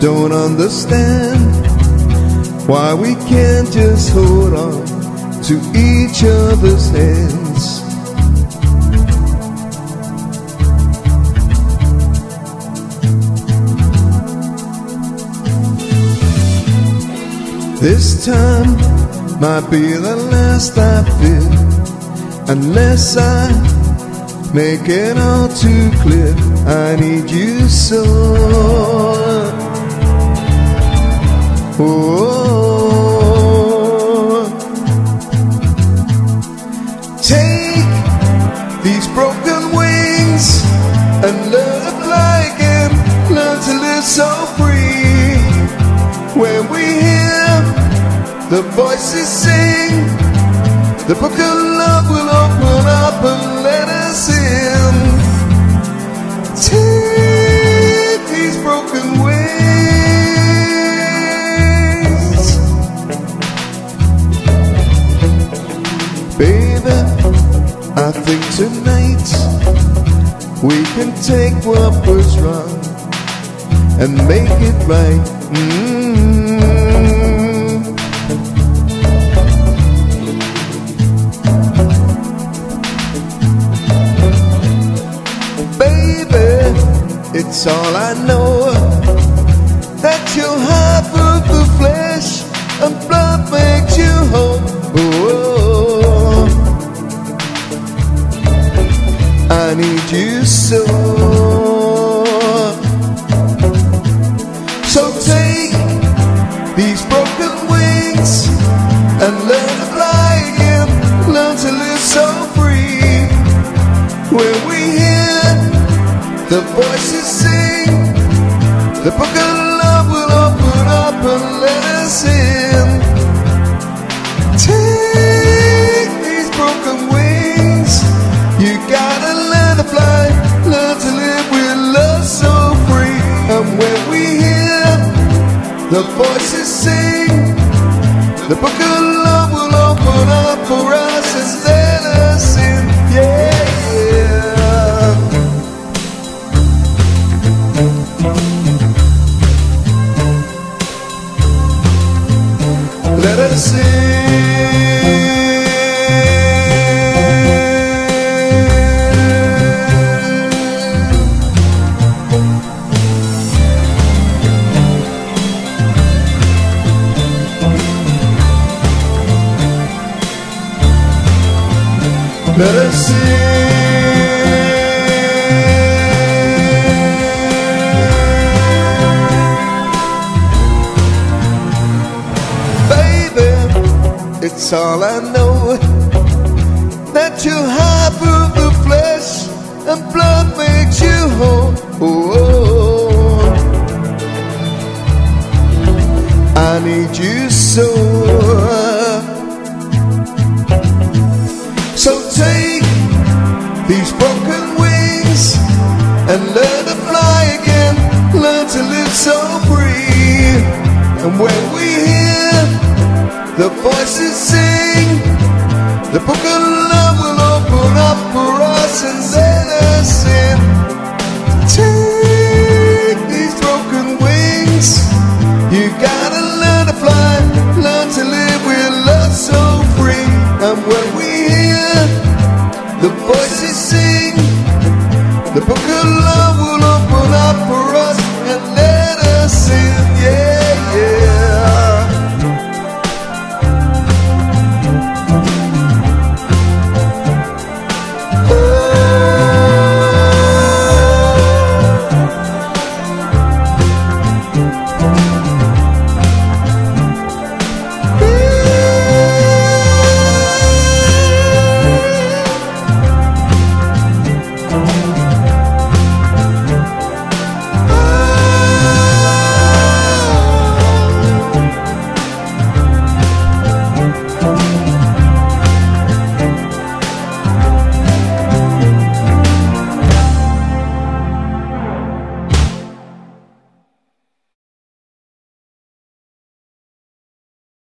don't understand why we can't just hold on to each other's hands. This time might be the last I feel unless I make it all too clear. I need you so. Take these broken wings and learn to fly again. Learn to live so free. When we hear the voices sing, the book of love will open up and let us in. Take these broken wings, baby. I think tonight we can take what was wrong and make it right. Mm. Baby, it's all I know that you're half of the flesh and blood So take these broken wings and learn to fly again. Learn to live so free. When we hear the voices sing, the book of love will open up and let us in. Take the voices sing, the book of love will open up for us and let us in. Yeah. Let us in. Us. Baby, it's all I know that you half of the flesh and blood makes you whole. Oh, I need you. So when we hear the voices sing, the book of love will open up for us and let us in. Take these broken wings. You gotta learn to fly, learn to live with love so free. And when we hear the voices sing, the book of love